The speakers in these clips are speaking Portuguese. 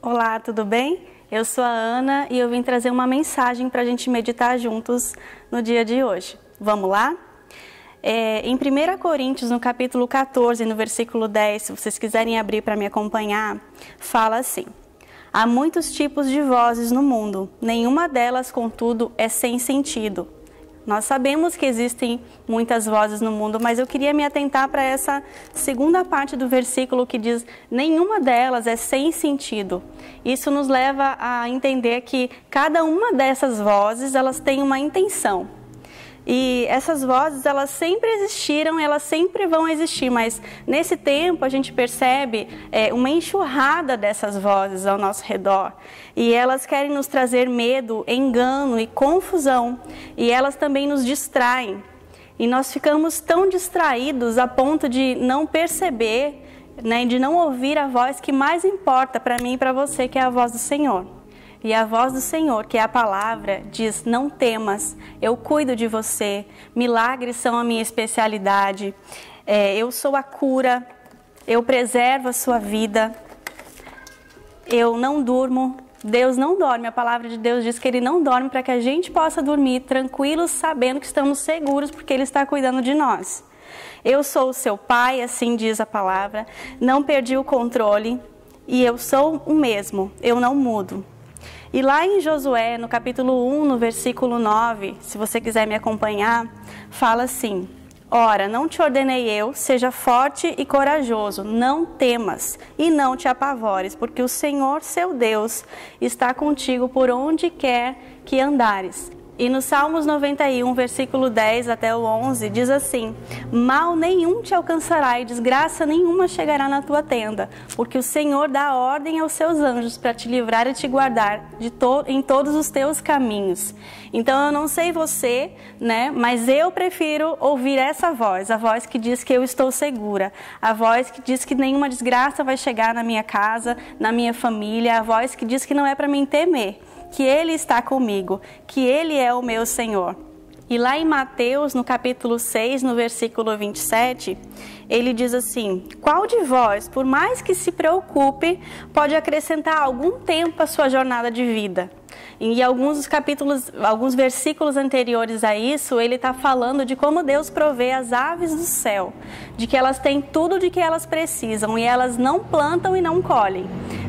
Olá, tudo bem? Eu sou a Ana e eu vim trazer uma mensagem para a gente meditar juntos no dia de hoje. Vamos lá? É, em 1 Coríntios, no capítulo 14, no versículo 10, se vocês quiserem abrir para me acompanhar, fala assim: Há muitos tipos de vozes no mundo, nenhuma delas, contudo, é sem sentido. Nós sabemos que existem muitas vozes no mundo, mas eu queria me atentar para essa segunda parte do versículo que diz: nenhuma delas é sem sentido. Isso nos leva a entender que cada uma dessas vozes elas tem uma intenção. E essas vozes, elas sempre existiram, elas sempre vão existir, mas nesse tempo a gente percebe é, uma enxurrada dessas vozes ao nosso redor. E elas querem nos trazer medo, engano e confusão. E elas também nos distraem. E nós ficamos tão distraídos a ponto de não perceber, né, de não ouvir a voz que mais importa para mim e para você, que é a voz do Senhor. E a voz do Senhor, que é a palavra, diz: Não temas, eu cuido de você, milagres são a minha especialidade, é, eu sou a cura, eu preservo a sua vida, eu não durmo. Deus não dorme, a palavra de Deus diz que Ele não dorme para que a gente possa dormir tranquilos, sabendo que estamos seguros, porque Ele está cuidando de nós. Eu sou o seu pai, assim diz a palavra, não perdi o controle e eu sou o mesmo, eu não mudo. E lá em Josué, no capítulo 1, no versículo 9, se você quiser me acompanhar, fala assim: Ora, não te ordenei eu, seja forte e corajoso, não temas e não te apavores, porque o Senhor, seu Deus, está contigo por onde quer que andares. E no Salmos 91, versículo 10 até o 11, diz assim: Mal nenhum te alcançará e desgraça nenhuma chegará na tua tenda, porque o Senhor dá ordem aos seus anjos para te livrar e te guardar to em todos os teus caminhos. Então eu não sei você, né, mas eu prefiro ouvir essa voz, a voz que diz que eu estou segura, a voz que diz que nenhuma desgraça vai chegar na minha casa, na minha família, a voz que diz que não é para mim temer que Ele está comigo, que Ele é o meu Senhor. E lá em Mateus, no capítulo 6, no versículo 27, ele diz assim: Qual de vós, por mais que se preocupe, pode acrescentar algum tempo à sua jornada de vida? Em alguns capítulos, alguns versículos anteriores a isso, ele está falando de como Deus provê as aves do céu, de que elas têm tudo de que elas precisam e elas não plantam e não colhem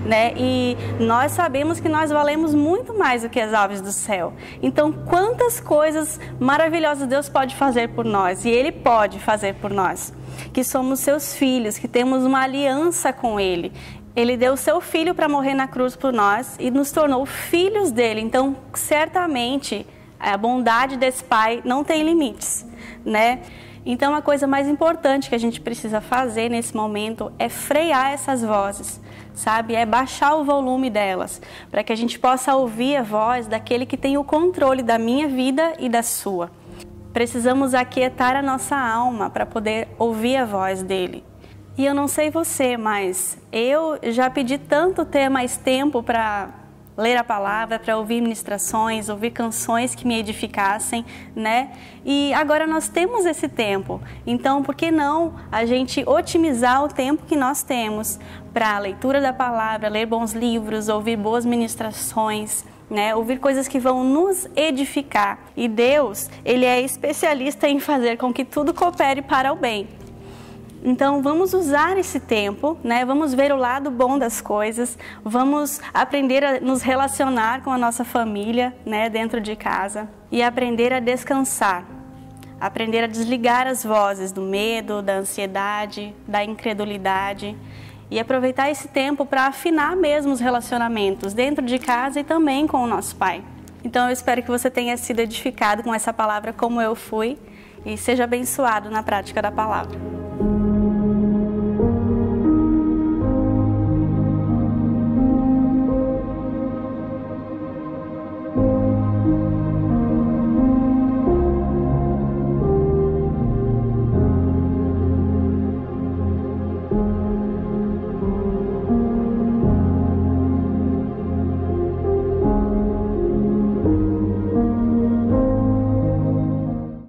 né? E nós sabemos que nós valemos muito mais do que as aves do céu. Então, quantas coisas maravilhosas Deus pode fazer por nós e Ele pode fazer por nós. Que somos seus filhos, que temos uma aliança com Ele. Ele deu seu filho para morrer na cruz por nós e nos tornou filhos dele. Então, certamente, a bondade desse Pai não tem limites, né? Então, a coisa mais importante que a gente precisa fazer nesse momento é frear essas vozes, sabe? É baixar o volume delas, para que a gente possa ouvir a voz daquele que tem o controle da minha vida e da sua. Precisamos aquietar a nossa alma para poder ouvir a voz dele. E eu não sei você, mas eu já pedi tanto ter mais tempo para ler a palavra, para ouvir ministrações, ouvir canções que me edificassem, né? E agora nós temos esse tempo. Então, por que não a gente otimizar o tempo que nós temos para a leitura da palavra, ler bons livros, ouvir boas ministrações? Né, ouvir coisas que vão nos edificar. E Deus, ele é especialista em fazer com que tudo coopere para o bem. Então vamos usar esse tempo, né? Vamos ver o lado bom das coisas, vamos aprender a nos relacionar com a nossa família, né, dentro de casa e aprender a descansar. Aprender a desligar as vozes do medo, da ansiedade, da incredulidade e aproveitar esse tempo para afinar mesmo os relacionamentos dentro de casa e também com o nosso Pai. Então eu espero que você tenha sido edificado com essa palavra como eu fui e seja abençoado na prática da palavra.